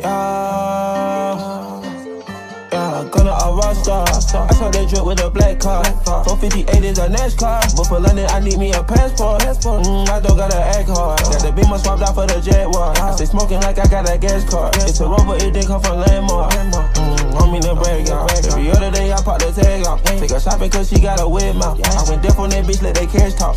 Yeah. Yeah, Gunna a rock star. I saw that drip with a black car. 458 is a car. But for London, I need me a passport. Mm, I don't gotta act hard. Got the beamer swapped out for the Jaguar. I stay smoking like I got a gas card. It's a rover, it didn't come from Landmark. Mm, I mean to brag y'all. Every other day, I pop the tag off. Take her shopping cause she got a weird mouth. I went deaf on that bitch, let they cash talk.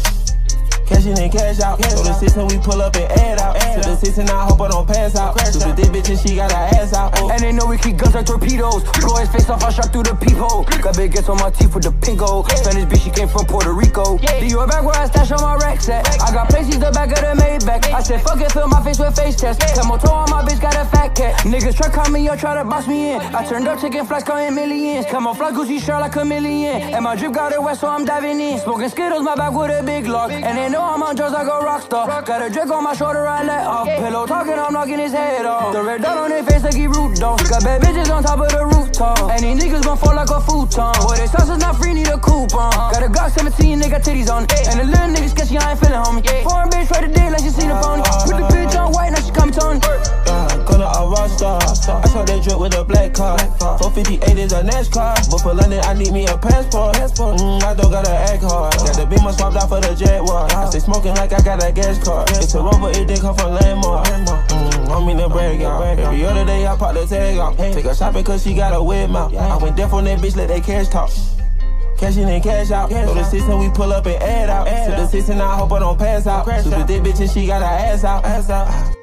Cash in and cash out. So the system we pull up and add out. To the system I hope I don't pass out. Stupid this bitch and she got her ass out. And keep guns like torpedoes. Blow his face off, I shot through the peephole. Got big gets on my teeth with the pinko. Spanish bitch, she came from Puerto Rico. You back where I stash on my racks at? I got places the back of the Maybach. I said, fuck it, fill my face with face test. Camo toe on my bitch, got a fat cat. Niggas try call me up, try to boss me in. I turned up, taking flights, calling millions. Come on, fly Gucci shirt like a million. And my drip got it wet, so I'm diving in. Smoking Skittles, my back with a big lock. And they know I'm on drugs like a rock star. Got a drink on my shoulder, I let off. Pillow talking, I'm knocking his head off. The red dot on his face like he root dog. Got bad bitches on top of the rooftop. And these niggas gon' fall like a futon. Boy, this sauce is not free, need a coupon. Got a Glock 17, they got titties on. And the little nigga sketchy, I ain't feeling homie. Foreign bitch, right today like she seen a pony. Put the bitch on white, now she coming Tony. Yeah, Gunna a rock star. I saw that drip with a black car. 458 is a NASCAR. But for London, I need me a passport. Mm, I don't gotta act hard. Got the beamer swapped out for the Jaguar. I stay smoking like I got a gas card. It's a rover, it didn't come from Landmark. Mm, I mean to brag y'all. Every other day, I pop the tag off. Take her shopping cause she got a weird mouth. I went deaf on that bitch, let that cash talk. Cash in and cash out. So the system we pull up and add out. To the system, I hope I don't pass out. Stupid this bitch and she got her ass out.